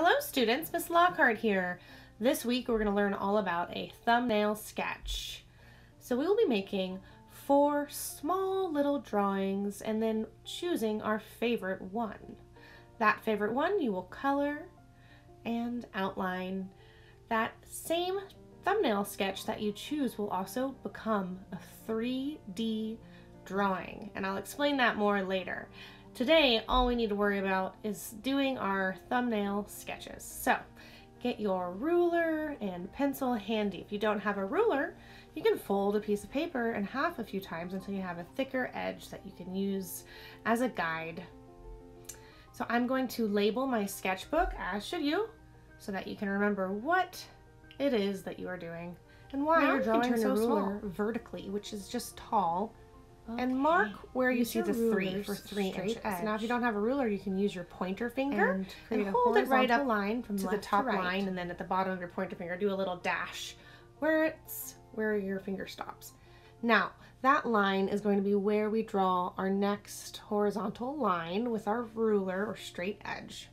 Hello students, Miss Lockhart here. This week we're going to learn all about a thumbnail sketch. So we will be making four small little drawings and then choosing our favorite one. That favorite one you will color and outline. That same thumbnail sketch that you choose will also become a 3D drawing and I'll explain that more later. Today, all we need to worry about is doing our thumbnail sketches. So get your ruler and pencil handy. If you don't have a ruler, you can fold a piece of paper in half a few times until you have a thicker edge that you can use as a guide. So I'm going to label my sketchbook, as should you, so that you can remember what it is that you are doing and why now you're drawing you so ruler small. vertically, which is just tall, Okay. And mark where use you see the three for three inches. Edge. Now, if you don't have a ruler, you can use your pointer finger and, and hold it right up line from to the top to right. line, and then at the bottom of your pointer finger, do a little dash where it's where your finger stops. Now, that line is going to be where we draw our next horizontal line with our ruler or straight edge.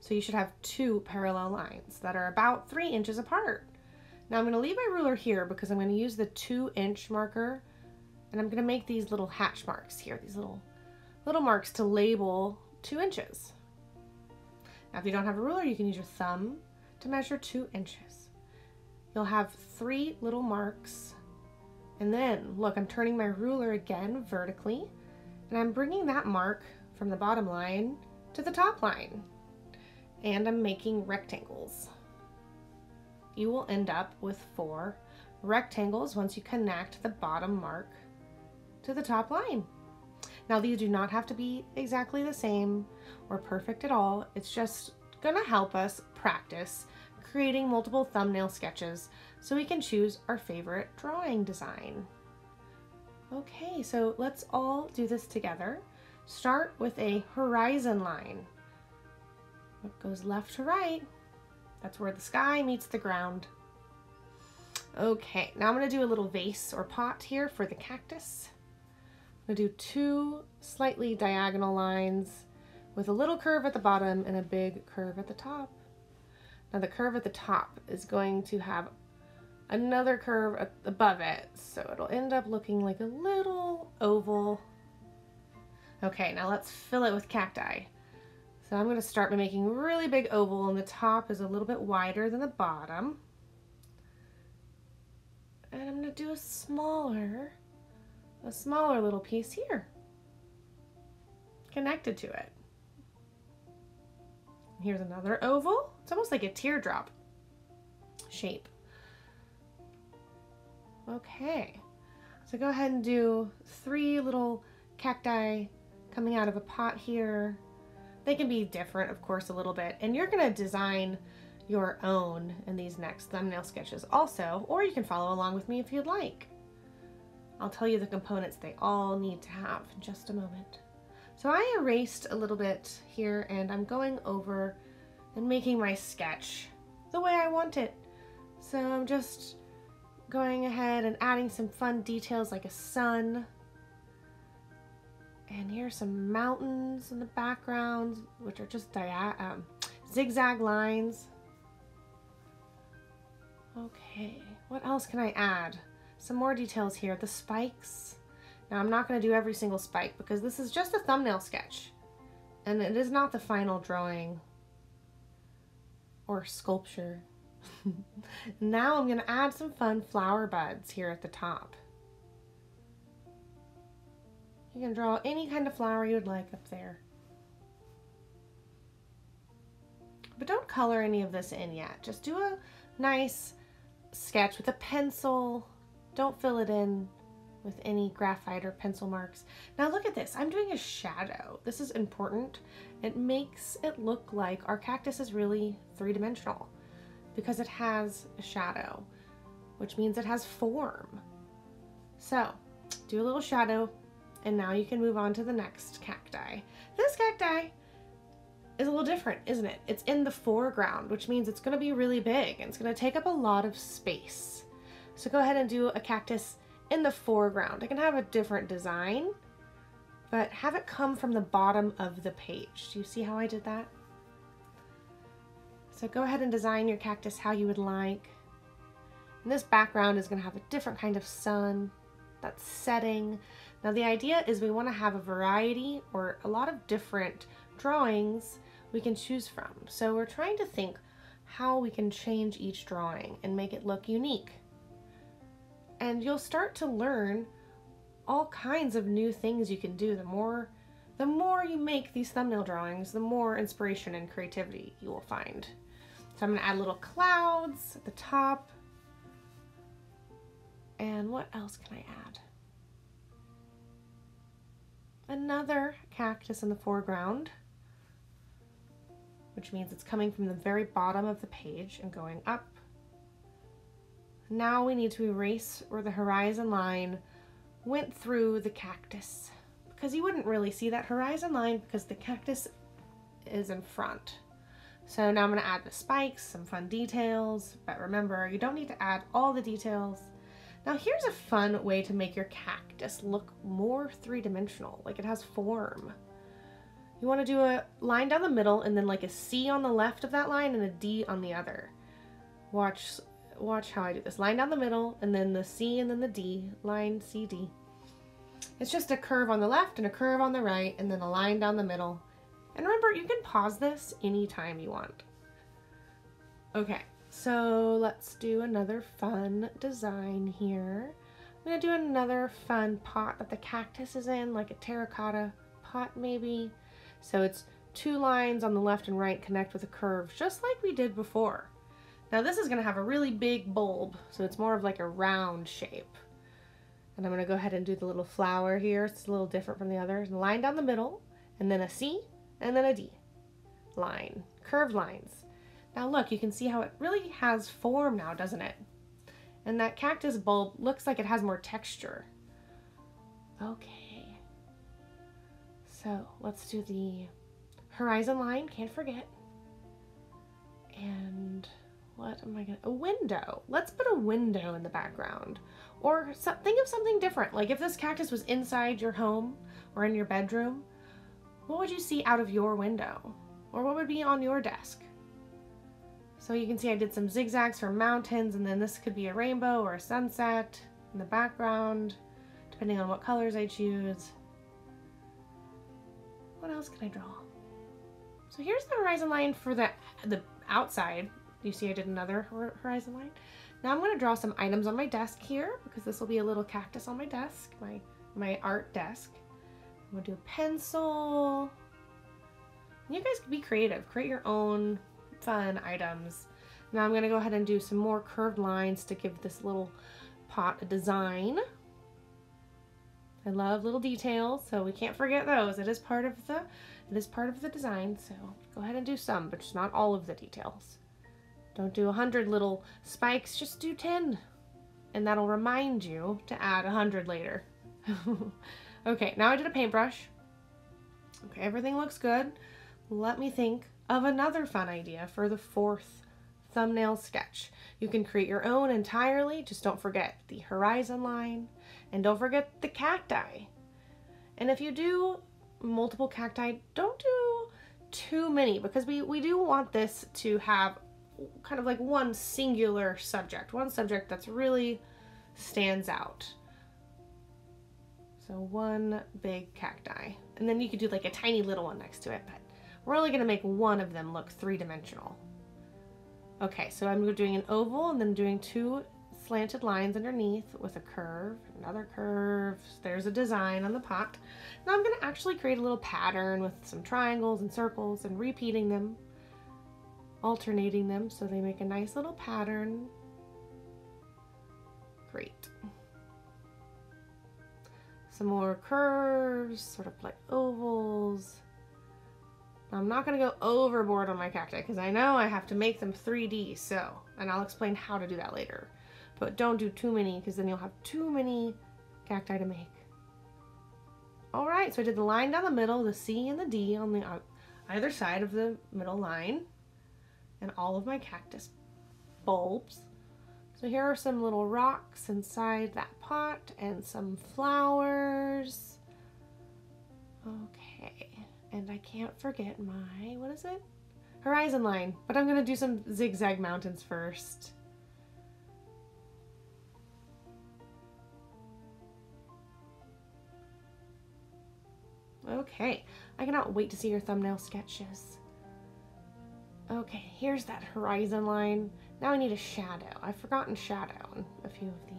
So you should have two parallel lines that are about three inches apart. Now I'm going to leave my ruler here because I'm going to use the two inch marker and I'm gonna make these little hatch marks here, these little, little marks to label two inches. Now if you don't have a ruler, you can use your thumb to measure two inches. You'll have three little marks. And then, look, I'm turning my ruler again vertically, and I'm bringing that mark from the bottom line to the top line. And I'm making rectangles. You will end up with four rectangles once you connect the bottom mark to the top line. Now these do not have to be exactly the same or perfect at all. It's just gonna help us practice creating multiple thumbnail sketches so we can choose our favorite drawing design. Okay, so let's all do this together. Start with a horizon line. It goes left to right. That's where the sky meets the ground. Okay, now I'm gonna do a little vase or pot here for the cactus. I'm gonna do two slightly diagonal lines with a little curve at the bottom and a big curve at the top. Now the curve at the top is going to have another curve above it, so it'll end up looking like a little oval. Okay, now let's fill it with cacti. So I'm gonna start by making a really big oval and the top is a little bit wider than the bottom. And I'm gonna do a smaller a smaller little piece here connected to it. Here's another oval. It's almost like a teardrop shape. Okay, so go ahead and do three little cacti coming out of a pot here. They can be different, of course, a little bit, and you're gonna design your own in these next thumbnail sketches also, or you can follow along with me if you'd like. I'll tell you the components they all need to have in just a moment. So I erased a little bit here and I'm going over and making my sketch the way I want it. So I'm just going ahead and adding some fun details like a sun. And here's some mountains in the background, which are just um, zigzag lines. Okay, what else can I add? Some more details here. The spikes. Now I'm not going to do every single spike because this is just a thumbnail sketch. And it is not the final drawing or sculpture. now I'm going to add some fun flower buds here at the top. You can draw any kind of flower you'd like up there. But don't color any of this in yet. Just do a nice sketch with a pencil don't fill it in with any graphite or pencil marks. Now look at this, I'm doing a shadow. This is important. It makes it look like our cactus is really three-dimensional because it has a shadow, which means it has form. So do a little shadow and now you can move on to the next cacti. This cacti is a little different, isn't it? It's in the foreground, which means it's gonna be really big and it's gonna take up a lot of space. So go ahead and do a cactus in the foreground. It can have a different design, but have it come from the bottom of the page. Do you see how I did that? So go ahead and design your cactus how you would like. And this background is going to have a different kind of sun that's setting. Now the idea is we want to have a variety or a lot of different drawings we can choose from. So we're trying to think how we can change each drawing and make it look unique. And you'll start to learn all kinds of new things you can do. The more the more you make these thumbnail drawings, the more inspiration and creativity you will find. So I'm gonna add little clouds at the top. And what else can I add? Another cactus in the foreground, which means it's coming from the very bottom of the page and going up. Now we need to erase where the horizon line went through the cactus because you wouldn't really see that horizon line because the cactus is in front. So now I'm going to add the spikes, some fun details, but remember, you don't need to add all the details. Now here's a fun way to make your cactus look more three-dimensional, like it has form. You want to do a line down the middle and then like a C on the left of that line and a D on the other. Watch watch how I do this. Line down the middle and then the C and then the D, line C, D. It's just a curve on the left and a curve on the right and then a line down the middle and remember, you can pause this anytime you want. Okay, so let's do another fun design here. I'm gonna do another fun pot that the cactus is in, like a terracotta pot maybe. So it's two lines on the left and right connect with a curve, just like we did before. Now this is gonna have a really big bulb, so it's more of like a round shape. And I'm gonna go ahead and do the little flower here. It's a little different from the others. Line down the middle, and then a C, and then a D line, curved lines. Now look, you can see how it really has form now, doesn't it? And that cactus bulb looks like it has more texture. Okay. So let's do the horizon line, can't forget. And what am I gonna, a window. Let's put a window in the background. Or so, think of something different. Like if this cactus was inside your home or in your bedroom, what would you see out of your window? Or what would be on your desk? So you can see I did some zigzags for mountains and then this could be a rainbow or a sunset in the background, depending on what colors I choose. What else can I draw? So here's the horizon line for the, the outside. You see I did another horizon line. Now I'm going to draw some items on my desk here because this will be a little cactus on my desk, my, my art desk. I'm gonna do a pencil. You guys can be creative. Create your own fun items. Now I'm gonna go ahead and do some more curved lines to give this little pot a design. I love little details, so we can't forget those. It is part of the it is part of the design, so go ahead and do some, but just not all of the details. Don't do a hundred little spikes, just do 10. And that'll remind you to add a hundred later. Okay, now I did a paintbrush. Okay, everything looks good. Let me think of another fun idea for the fourth thumbnail sketch. You can create your own entirely. Just don't forget the horizon line and don't forget the cacti. And if you do multiple cacti, don't do too many because we, we do want this to have kind of like one singular subject, one subject that's really stands out. So one big cacti. And then you could do like a tiny little one next to it, but we're only gonna make one of them look three-dimensional. Okay, so I'm doing an oval and then doing two slanted lines underneath with a curve, another curve. There's a design on the pot. Now I'm gonna actually create a little pattern with some triangles and circles and repeating them, alternating them so they make a nice little pattern. Great some more curves, sort of like ovals. I'm not going to go overboard on my cacti because I know I have to make them 3D, so, and I'll explain how to do that later. But don't do too many because then you'll have too many cacti to make. All right, so I did the line down the middle, the C and the D on the uh, either side of the middle line, and all of my cactus bulbs. So here are some little rocks inside that pot and some flowers. Okay, and I can't forget my, what is it? horizon line, but I'm gonna do some zigzag mountains first. Okay, I cannot wait to see your thumbnail sketches. Okay, here's that horizon line. Now I need a shadow. I've forgotten shadow in a few of these.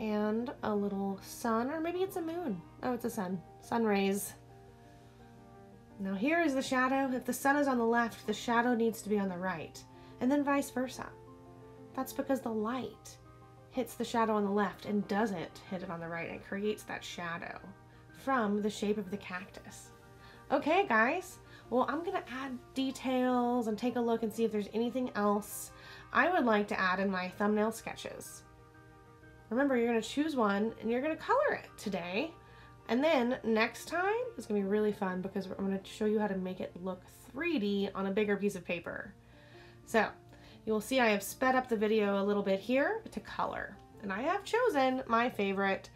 And a little sun, or maybe it's a moon. Oh, it's a sun. Sun rays. Now here is the shadow. If the sun is on the left, the shadow needs to be on the right, and then vice versa. That's because the light hits the shadow on the left and doesn't hit it on the right and creates that shadow from the shape of the cactus. Okay, guys, well, I'm gonna add details and take a look and see if there's anything else I would like to add in my thumbnail sketches. Remember, you're gonna choose one and you're gonna color it today. And then next time, it's gonna be really fun because I'm gonna show you how to make it look 3D on a bigger piece of paper. So you'll see I have sped up the video a little bit here to color. And I have chosen my favorite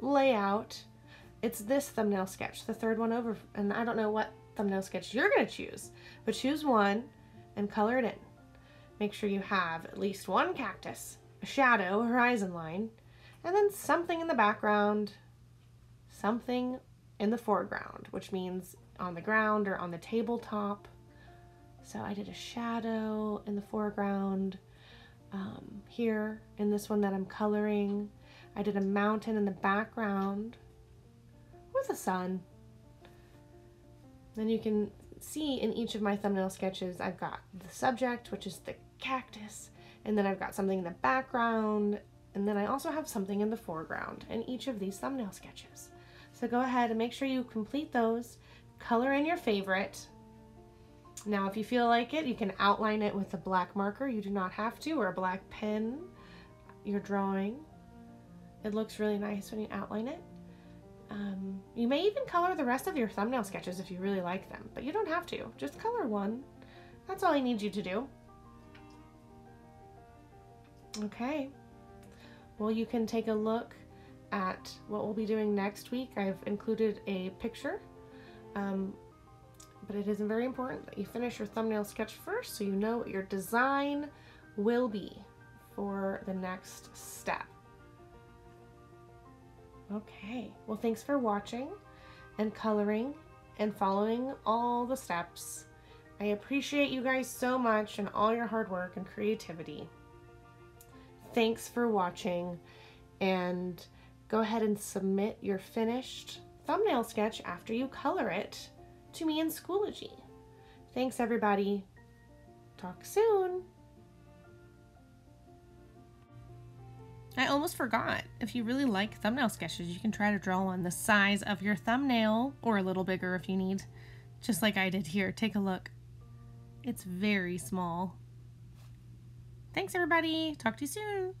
layout. It's this thumbnail sketch, the third one over. And I don't know what thumbnail sketch you're gonna choose, but choose one and color it in. Make sure you have at least one cactus, a shadow, a horizon line, and then something in the background, something in the foreground, which means on the ground or on the tabletop. So I did a shadow in the foreground um, here in this one that I'm coloring. I did a mountain in the background with a sun. Then you can see in each of my thumbnail sketches, I've got the subject, which is the cactus, and then I've got something in the background, and then I also have something in the foreground in each of these thumbnail sketches. So go ahead and make sure you complete those, color in your favorite. Now if you feel like it, you can outline it with a black marker. You do not have to, or a black pen, your drawing. It looks really nice when you outline it. Um, you may even color the rest of your thumbnail sketches if you really like them, but you don't have to. Just color one. That's all I need you to do. Okay. Well, you can take a look at what we'll be doing next week. I've included a picture, um, but it isn't very important that you finish your thumbnail sketch first so you know what your design will be for the next step. Okay, well thanks for watching and coloring and following all the steps. I appreciate you guys so much and all your hard work and creativity. Thanks for watching and go ahead and submit your finished thumbnail sketch after you color it to me in Schoology. Thanks everybody. Talk soon. I almost forgot. If you really like thumbnail sketches, you can try to draw one the size of your thumbnail or a little bigger if you need. Just like I did here. Take a look. It's very small. Thanks everybody. Talk to you soon.